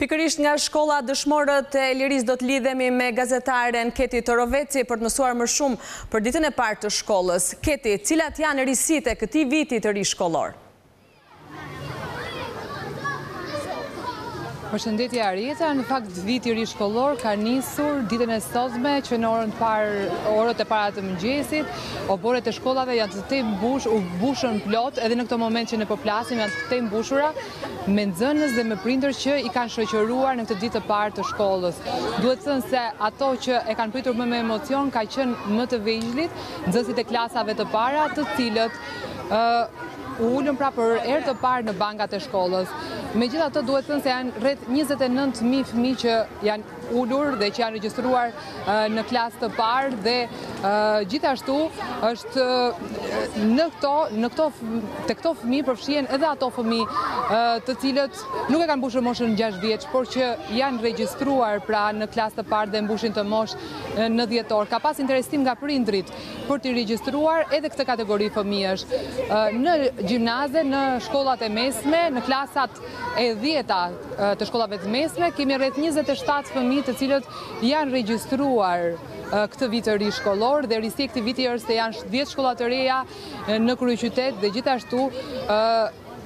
Pikërisht nga shkolla Dëshmorët e Lirisë do të lidhemi me gazetaren Keti Toroveci për të mësuar më shumë për ditën e parë të shkollës. Keti, cilat janë risitë e këtij viti të ri shkollor? Përshëndetje Arjeta, në fakt viti i ri shkollor ka nisur ditën e sotme që në orën e parë, orët e para të mëngjesit, oborret e shkollave janë të tej mbush, u mbushën plot edhe në këto moment që ne po flasim janë të tejmbushura me nxënës dhe me prindër që i kanë shoqëruar në këtë ditë të parë të shkollës. Duhet thënë se ato që e kanë pritur më me emocion ka qenë më të vegjlit, nxënësit e klasave të para, të cilët u ulën pra për herë të parë në bankat e shkollës. Megjithatë duhet thënë se janë rreth 29.000 fëmijë që janë ulur dhe që janë regjistruar në klasë të parë dhe gjithashtu është në këto, në këto, te këto fëmijë përfshihen edhe ato fëmijë të cilët nuk e kanë mbushur moshën 6 vjeç, por që janë regjistruar pra në klasë të parë dhe mbushin këtë moshë në dhjetor. Ka pas interesim nga prindërit për t'i regjistruar edhe këtë kategori fëmijësh. Në gjimnaze, në shkollat e mesme, në klasat e dhjeta të shkollave të mesme, kemi rreth 27 fëmijë të cilët janë regjistruar këtë vit të ri shkollor dhe risi e këtij viti është se janë 10 shkolla të reja në kryeqytet dhe gjithashtu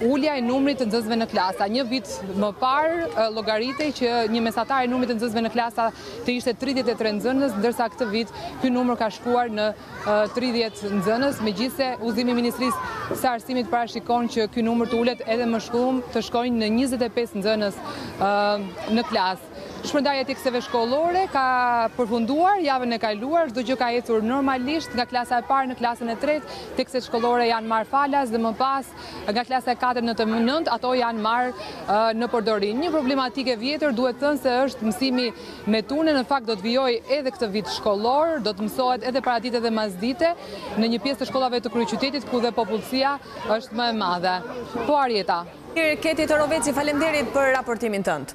ulja e numrit të nxënësve në klasa. Një vit më parë, llogaritej që një mesatare e numrit të nxënësve në klasa të ishte 33 nxënës, ndërsa këtë vit ky numër ka shkuar në tridhjetë nxënës, megjithëse udhëzimi i Ministrisë së Arsimit parashikon që ky numër të ulet edhe më shumë, të shkojë në njëzet e pesë nxënës në klasë. Shpërndarja e teksteve shkollore ka përfunduar javën e kaluar, çdo gjë ka ecur normalisht nga klasa e parë në klasën e tretë, tekstet shkollore janë marrë falas dhe më pas Nga klasa e katërt në të nëntë ato janë marrë në përdorim. Një problematikë e vjetër duhet thënë se është mësimi me turne, në fakt do të vijojë edhe këtë vit shkollor, do të mësohet edhe paradite dhe masdite në një pjesë të shkollave të kryeqytetit ku dhe popullsia është më e madhe. Po Arjeta. Mirë, Keti Toroveci, faleminderit për raportimin tënd.